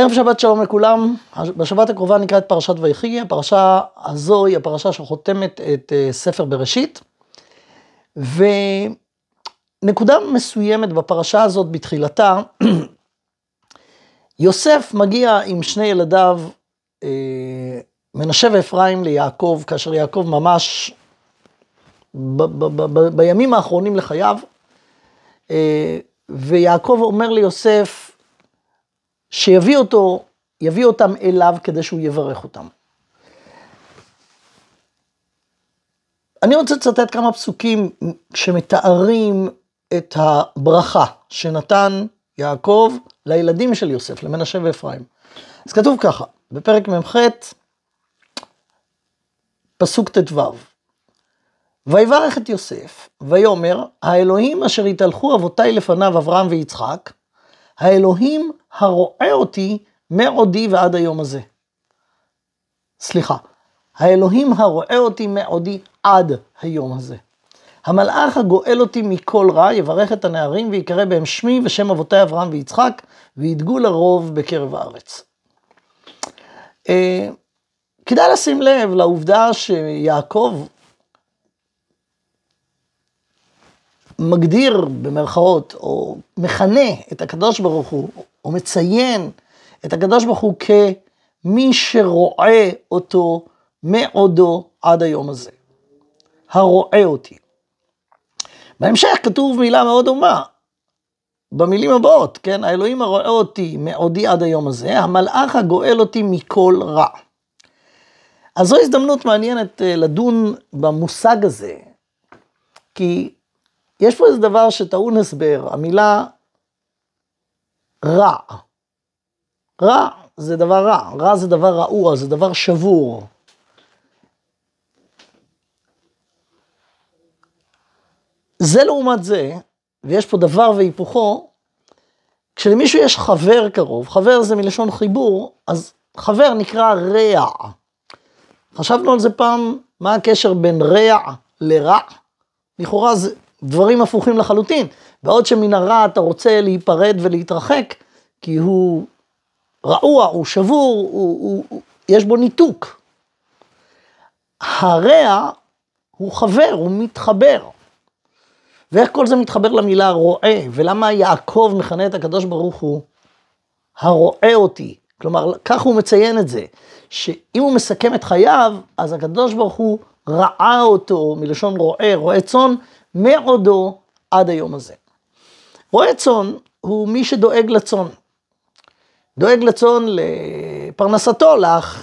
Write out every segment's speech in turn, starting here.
ערב שבת שלום לכולם, בשבת הקרובה נקרא את פרשת ויחי, הפרשה הזו היא הפרשה שחותמת את אה, ספר בראשית, ונקודה מסוימת בפרשה הזאת בתחילתה, יוסף מגיע עם שני ילדיו, אה, מנשה ואפרים ליעקב, כאשר יעקב ממש ב- ב- ב- בימים האחרונים לחייו, אה, ויעקב אומר ליוסף, שיביא אותו, יביא אותם אליו כדי שהוא יברך אותם. אני רוצה לצטט כמה פסוקים שמתארים את הברכה שנתן יעקב לילדים של יוסף, למנשה ואפרים. אז כתוב ככה, בפרק מ"ח, פסוק ט"ו: ויברך את יוסף, ויאמר, האלוהים אשר התהלכו אבותיי לפניו, אברהם ויצחק, האלוהים הרואה אותי מעודי ועד היום הזה. סליחה, האלוהים הרואה אותי מעודי עד היום הזה. המלאך הגואל אותי מכל רע, יברך את הנערים ויקרא בהם שמי ושם אבותי אברהם ויצחק, וידגו לרוב בקרב הארץ. אה, כדאי לשים לב לעובדה שיעקב מגדיר במרכאות, או מכנה את הקדוש ברוך הוא, או מציין את הקדוש ברוך הוא כמי שרואה אותו מעודו עד היום הזה. הרואה אותי. בהמשך כתוב מילה מאוד דומה, במילים הבאות, כן? האלוהים הרואה אותי מעודי עד היום הזה, המלאך הגואל אותי מכל רע. אז זו הזדמנות מעניינת אה, לדון במושג הזה, כי יש פה איזה דבר שטעון הסבר, המילה רע. רע זה דבר רע, רע זה דבר רעוע, זה דבר שבור. זה לעומת זה, ויש פה דבר והיפוכו, כשלמישהו יש חבר קרוב, חבר זה מלשון חיבור, אז חבר נקרא רע. חשבנו על זה פעם, מה הקשר בין רע לרע? לכאורה זה דברים הפוכים לחלוטין. בעוד שמן הרע אתה רוצה להיפרד ולהתרחק, כי הוא רעוע, הוא שבור, הוא, הוא, הוא, יש בו ניתוק. הרע הוא חבר, הוא מתחבר. ואיך כל זה מתחבר למילה רואה, ולמה יעקב מכנה את הקדוש ברוך הוא הרואה אותי. כלומר, כך הוא מציין את זה, שאם הוא מסכם את חייו, אז הקדוש ברוך הוא ראה אותו, מלשון רואה, רואה צאן, מעודו עד היום הזה. רועה צאן הוא מי שדואג לצאן. דואג לצאן לפרנסתו,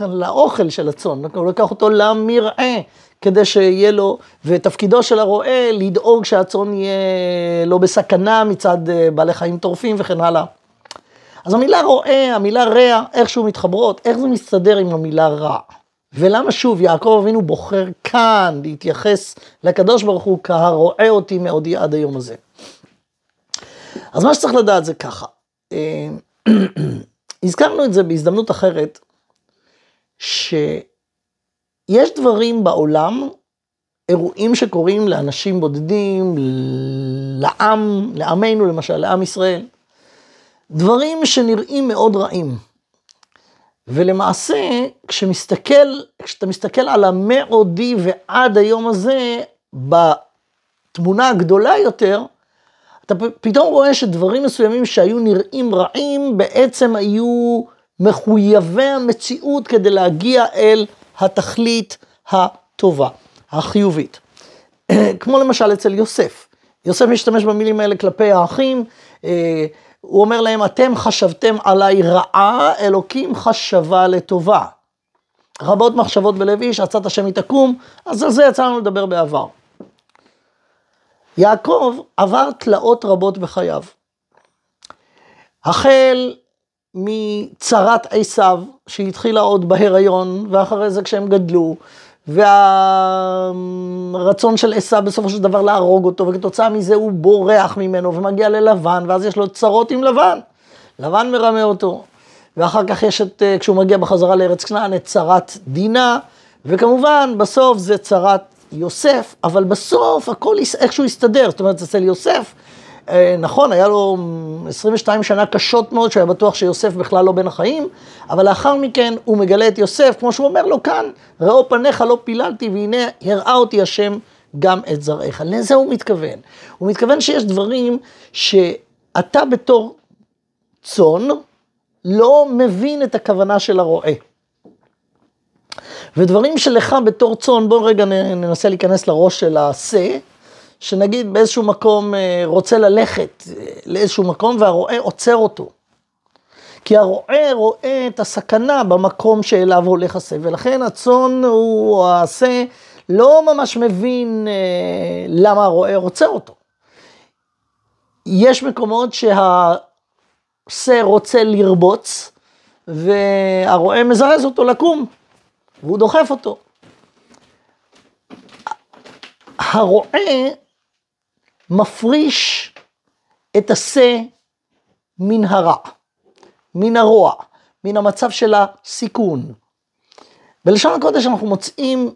לאוכל של הצאן, הוא לקח אותו למרעה כדי שיהיה לו, ותפקידו של הרועה לדאוג שהצאן יהיה לא בסכנה מצד אה, בעלי חיים טורפים וכן הלאה. אז המילה רועה, המילה רע, איכשהו מתחברות, איך זה מסתדר עם המילה רע? ולמה שוב יעקב אבינו בוחר כאן להתייחס לקדוש ברוך הוא כהרואה אותי מעודי עד היום הזה. אז מה שצריך לדעת זה ככה, אה, הזכרנו את זה בהזדמנות אחרת, שיש דברים בעולם, אירועים שקורים לאנשים בודדים, לעם, לעמנו למשל, לעם ישראל, דברים שנראים מאוד רעים. ולמעשה, כשמסתכל, כשאתה מסתכל על המאודי ועד היום הזה, בתמונה הגדולה יותר, אתה פתאום רואה שדברים מסוימים שהיו נראים רעים, בעצם היו מחויבי המציאות כדי להגיע אל התכלית הטובה, החיובית. כמו למשל אצל יוסף. יוסף משתמש במילים האלה כלפי האחים, אה, הוא אומר להם, אתם חשבתם עליי רעה, אלוקים חשבה לטובה. רבות מחשבות בלב איש, עצת השם היא תקום, אז על זה יצא לנו לדבר בעבר. יעקב עבר תלאות רבות בחייו. החל מצרת עשיו, שהתחילה עוד בהיריון, ואחרי זה כשהם גדלו, והרצון של עשיו בסופו של דבר להרוג אותו, וכתוצאה מזה הוא בורח ממנו ומגיע ללבן, ואז יש לו צרות עם לבן. לבן מרמה אותו. ואחר כך יש את, אה, כשהוא מגיע בחזרה לארץ כנען, את צרת דינה, וכמובן בסוף זה צרת יוסף, אבל בסוף הכל איכשהו יסתדר, זאת אומרת אצל יוסף נכון, היה לו 22 שנה קשות מאוד, שהיה בטוח שיוסף בכלל לא בין החיים, אבל לאחר מכן הוא מגלה את יוסף, כמו שהוא אומר לו כאן, ראו פניך לא פיללתי, והנה הראה אותי השם גם את זרעיך. לזה הוא מתכוון. הוא מתכוון שיש דברים שאתה בתור צאן לא מבין את הכוונה של הרועה. ודברים שלך בתור צאן, בואו רגע ננסה להיכנס לראש של השה, שנגיד באיזשהו מקום אה, רוצה ללכת אה, לאיזשהו מקום והרועה עוצר אותו. כי הרועה רואה את הסכנה במקום שאליו הולך השה, ולכן הצאן הוא, השה, לא ממש מבין אה, למה הרועה עוצר אותו. יש מקומות שהשה רוצה לרבוץ, והרועה מזרז אותו לקום, והוא דוחף אותו. הרועה מפריש את השה מן הרע, מן הרוע, מן המצב של הסיכון. בלשון הקודש אנחנו מוצאים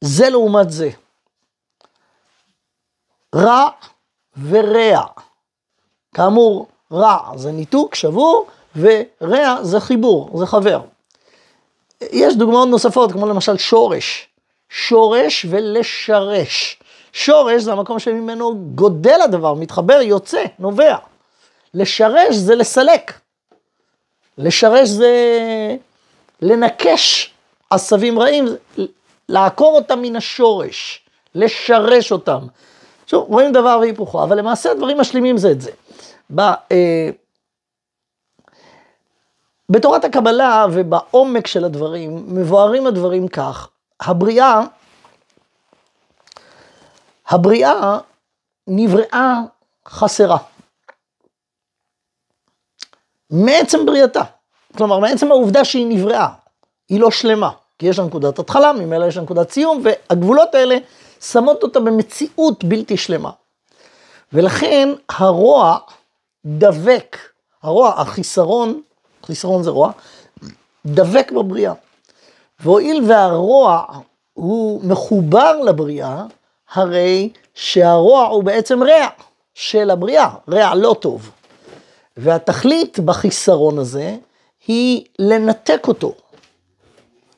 זה לעומת זה. רע ורע. כאמור, רע זה ניתוק, שבור, ורע זה חיבור, זה חבר. יש דוגמאות נוספות, כמו למשל שורש. שורש ולשרש. שורש זה המקום שממנו גודל הדבר, מתחבר, יוצא, נובע. לשרש זה לסלק. לשרש זה לנקש עשבים רעים, לעקור אותם מן השורש, לשרש אותם. שוב, רואים דבר והיפוכו, אבל למעשה הדברים משלימים זה את זה. ב, אה, בתורת הקבלה ובעומק של הדברים, מבוארים הדברים כך, הבריאה הבריאה נבראה חסרה. מעצם בריאתה. כלומר, מעצם העובדה שהיא נבראה, היא לא שלמה. כי יש לה נקודת התחלה, ממילא יש לה נקודת סיום, והגבולות האלה שמות אותה במציאות בלתי שלמה. ולכן הרוע דבק, הרוע, החיסרון, חיסרון זה רוע, דבק בבריאה. והואיל והרוע הוא מחובר לבריאה, הרי שהרוע הוא בעצם רע של הבריאה, רע לא טוב. והתכלית בחיסרון הזה היא לנתק אותו.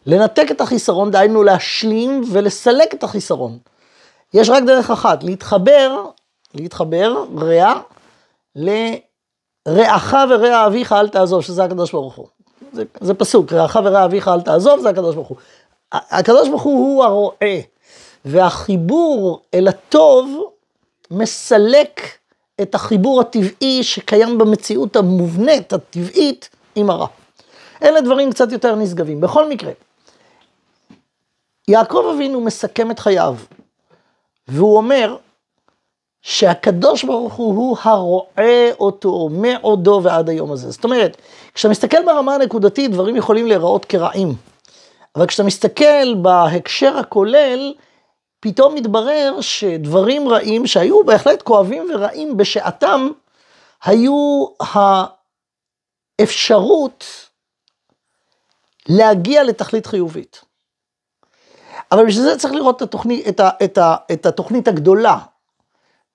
לנתק את החיסרון, דהיינו להשלים ולסלק את החיסרון. יש רק דרך אחת, להתחבר, להתחבר, רע, לרעך ורע אביך אל תעזוב, שזה הקדוש ברוך הוא. זה, זה פסוק, רעך ורע אביך אל תעזוב, זה הקדוש ברוך הוא. הקדוש ברוך הוא הוא הרועה. והחיבור אל הטוב מסלק את החיבור הטבעי שקיים במציאות המובנית, הטבעית, עם הרע. אלה דברים קצת יותר נשגבים. בכל מקרה, יעקב אבינו מסכם את חייו, והוא אומר שהקדוש ברוך הוא הוא הרואה אותו מעודו ועד היום הזה. זאת אומרת, כשאתה מסתכל ברמה הנקודתית, דברים יכולים להיראות כרעים. אבל כשאתה מסתכל בהקשר הכולל, פתאום מתברר שדברים רעים שהיו בהחלט כואבים ורעים בשעתם, היו האפשרות להגיע לתכלית חיובית. אבל בשביל זה צריך לראות את התוכנית, את, ה, את, ה, את התוכנית הגדולה,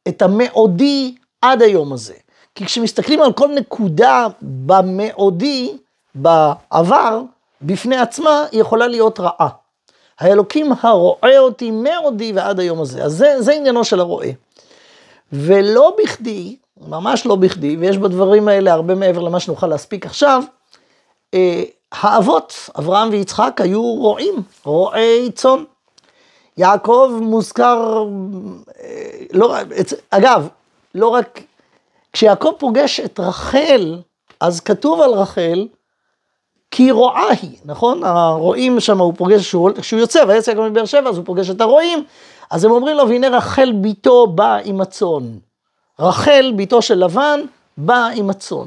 את המאודי עד היום הזה. כי כשמסתכלים על כל נקודה במאודי, בעבר, בפני עצמה, היא יכולה להיות רעה. האלוקים הרואה אותי מעודי ועד היום הזה. אז זה, זה עניינו של הרואה. ולא בכדי, ממש לא בכדי, ויש בדברים האלה הרבה מעבר למה שנוכל להספיק עכשיו, אה, האבות, אברהם ויצחק, היו רועים, רועי צאן. יעקב מוזכר, אה, לא, אגב, לא רק, כשיעקב פוגש את רחל, אז כתוב על רחל, כי רועה היא, נכון? הרועים שם, הוא פוגש, כשהוא, כשהוא יוצא, ויצא גם מבאר שבע, אז הוא פוגש את הרועים, אז הם אומרים לו, והנה רחל ביתו באה עם הצאן. רחל, ביתו של לבן, באה עם הצאן.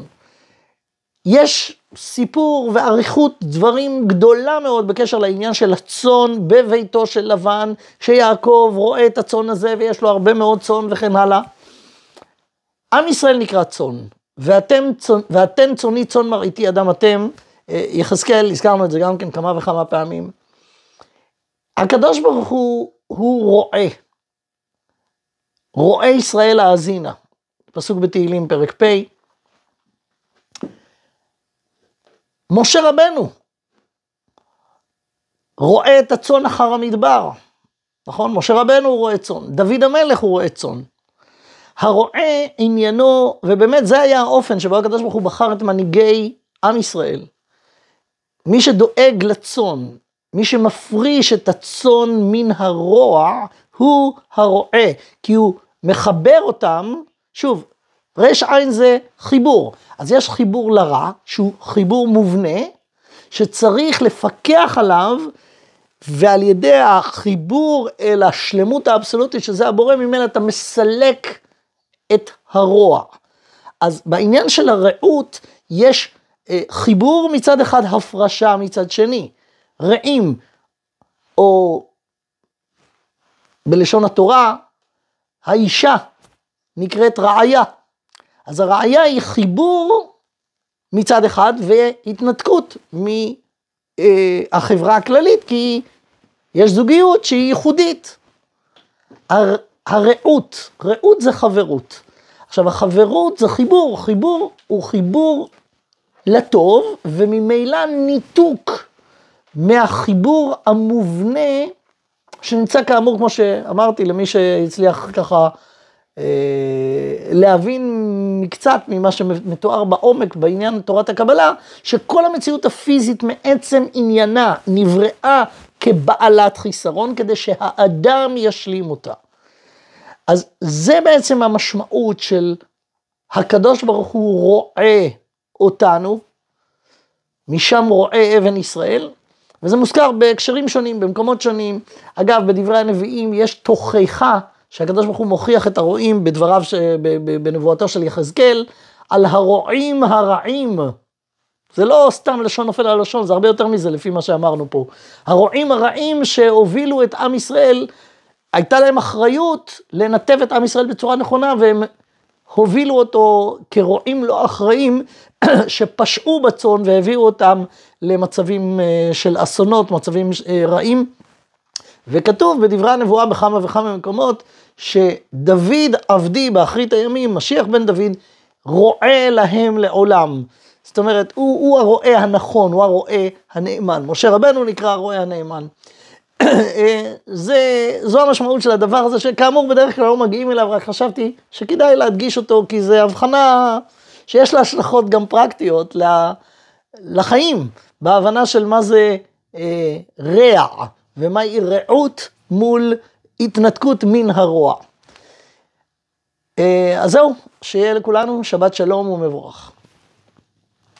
יש סיפור ואריכות דברים גדולה מאוד בקשר לעניין של הצאן בביתו של לבן, שיעקב רואה את הצאן הזה ויש לו הרבה מאוד צאן וכן הלאה. עם ישראל נקרא צאן, ואתם, ואתם צאני צאן מרעיתי אדם אתם, יחזקאל, הזכרנו את זה גם כן כמה וכמה פעמים. הקדוש ברוך הוא, הוא רועה. רועה ישראל האזינה. פסוק בתהילים פרק פ'. משה רבנו רואה את הצאן אחר המדבר, נכון? משה רבנו רואה צאן, דוד המלך הוא רואה צאן. הרועה עניינו, ובאמת זה היה האופן שבו הקדוש ברוך הוא בחר את מנהיגי עם ישראל. מי שדואג לצאן, מי שמפריש את הצאן מן הרוע, הוא הרועה, כי הוא מחבר אותם, שוב, רש עין זה חיבור, אז יש חיבור לרע, שהוא חיבור מובנה, שצריך לפקח עליו, ועל ידי החיבור אל השלמות האבסולוטית, שזה הבורא, ממנה אתה מסלק את הרוע. אז בעניין של הרעות, יש חיבור מצד אחד, הפרשה מצד שני. רעים, או בלשון התורה, האישה נקראת רעיה. אז הרעיה היא חיבור מצד אחד והתנתקות מהחברה הכללית, כי יש זוגיות שהיא ייחודית. הר, הרעות, רעות זה חברות. עכשיו החברות זה חיבור, חיבור הוא חיבור לטוב, וממילא ניתוק מהחיבור המובנה שנמצא כאמור, כמו שאמרתי, למי שהצליח ככה אה, להבין מקצת ממה שמתואר בעומק בעניין תורת הקבלה, שכל המציאות הפיזית מעצם עניינה נבראה כבעלת חיסרון, כדי שהאדם ישלים אותה. אז זה בעצם המשמעות של הקדוש ברוך הוא רואה אותנו, משם רואה אבן ישראל, וזה מוזכר בהקשרים שונים, במקומות שונים. אגב, בדברי הנביאים יש תוכחה שהקדוש ברוך הוא מוכיח את הרועים בדבריו, ש... בנבואתו של יחזקאל, על הרועים הרעים. זה לא סתם לשון נופל על לשון, זה הרבה יותר מזה לפי מה שאמרנו פה. הרועים הרעים שהובילו את עם ישראל, הייתה להם אחריות לנתב את עם ישראל בצורה נכונה, והם הובילו אותו כרועים לא אחראים, שפשעו בצאן והביאו אותם למצבים אה, של אסונות, מצבים אה, רעים. וכתוב בדברי הנבואה בכמה וכמה מקומות, שדוד עבדי באחרית הימים, משיח בן דוד, רועה להם לעולם. זאת אומרת, הוא, הוא הרועה הנכון, הוא הרועה הנאמן. משה רבנו נקרא הרועה הנאמן. אה, זה, זו המשמעות של הדבר הזה, שכאמור בדרך כלל לא מגיעים אליו, רק חשבתי שכדאי להדגיש אותו, כי זה הבחנה שיש לה השלכות גם פרקטיות לחיים, בהבנה של מה זה אה, רע, ומהי רעות מול התנתקות מן הרוע. אה, אז זהו, שיהיה לכולנו שבת שלום ומבורך.